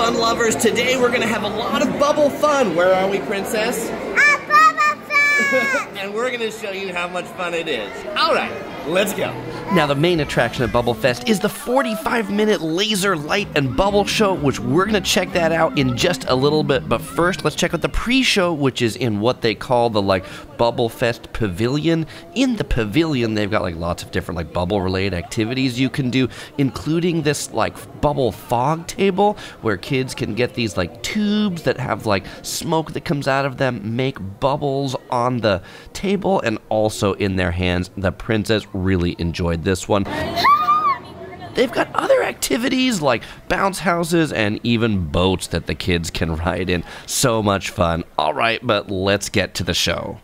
fun lovers. Today we're gonna have a lot of bubble fun. Where are we, Princess? A Bubble Fest! and we're gonna show you how much fun it is. All right, let's go. Now, the main attraction at Bubble Fest is the 45 minute laser light and bubble show, which we're going to check that out in just a little bit. But first, let's check out the pre show, which is in what they call the like Bubble Fest Pavilion. In the pavilion, they've got like lots of different like bubble related activities you can do, including this like bubble fog table where kids can get these like tubes that have like smoke that comes out of them, make bubbles on the table, and also in their hands. The princess really enjoyed this one. They've got other activities like bounce houses and even boats that the kids can ride in. So much fun. All right, but let's get to the show.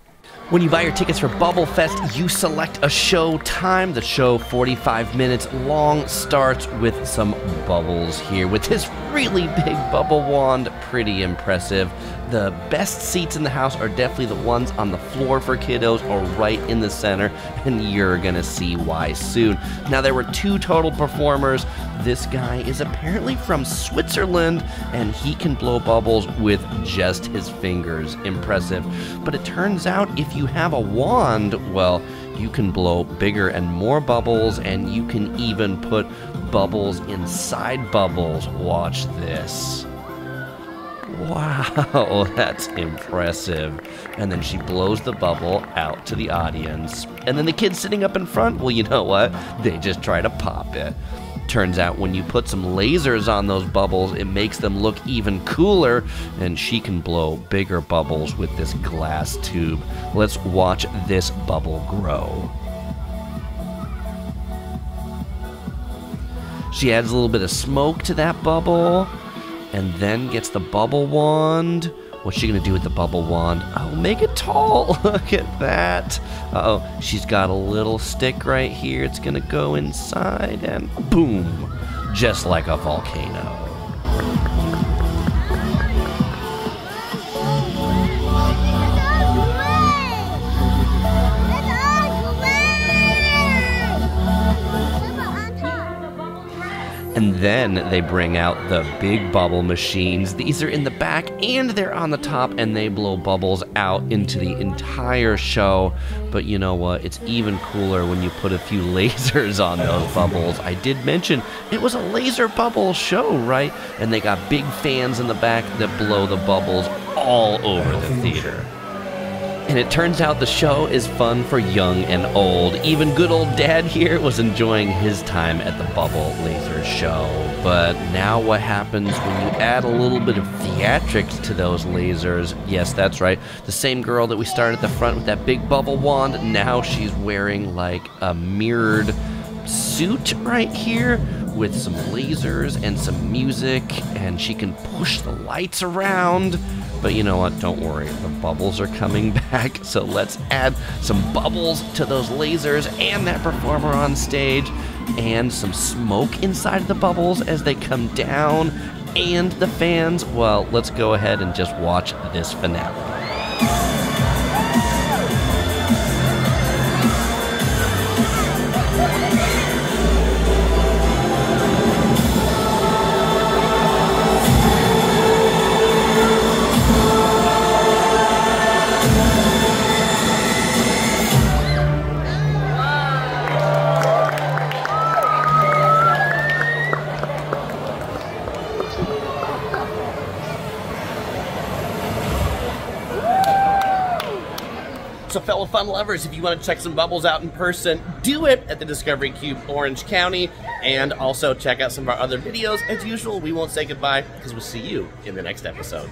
When you buy your tickets for Bubble Fest, you select a show time. The show, 45 minutes long, starts with some bubbles here with this really big bubble wand. Pretty impressive. The best seats in the house are definitely the ones on the floor for kiddos or right in the center, and you're gonna see why soon. Now, there were two total performers. This guy is apparently from Switzerland, and he can blow bubbles with just his fingers. Impressive. But it turns out if you have a wand, well, you can blow bigger and more bubbles, and you can even put bubbles inside bubbles. Watch this. Wow, that's impressive. And then she blows the bubble out to the audience. And then the kids sitting up in front, well, you know what? They just try to pop it. Turns out when you put some lasers on those bubbles, it makes them look even cooler, and she can blow bigger bubbles with this glass tube. Let's watch this bubble grow. She adds a little bit of smoke to that bubble and then gets the bubble wand. What's she gonna do with the bubble wand? Oh, make it tall. Look at that. Uh oh, she's got a little stick right here. It's gonna go inside and boom, just like a volcano. And then they bring out the big bubble machines. These are in the back and they're on the top, and they blow bubbles out into the entire show. But you know what? It's even cooler when you put a few lasers on those bubbles. I did mention it was a laser bubble show, right? And they got big fans in the back that blow the bubbles all over the theater. And it turns out the show is fun for young and old. Even good old dad here was enjoying his time at the Bubble Laser Show. But now, what happens when you add a little bit of theatrics to those lasers? Yes, that's right. The same girl that we started at the front with that big bubble wand, now she's wearing like a mirrored suit right here with some lasers and some music, and she can push the lights around. But you know what? Don't worry. The bubbles are coming back. So let's add some bubbles to those lasers and that performer on stage, and some smoke inside the bubbles as they come down, and the fans. Well, let's go ahead and just watch this finale. So, fellow fun lovers, if you want to check some bubbles out in person, do it at the Discovery Cube Orange County. And also check out some of our other videos. As usual, we won't say goodbye because we'll see you in the next episode.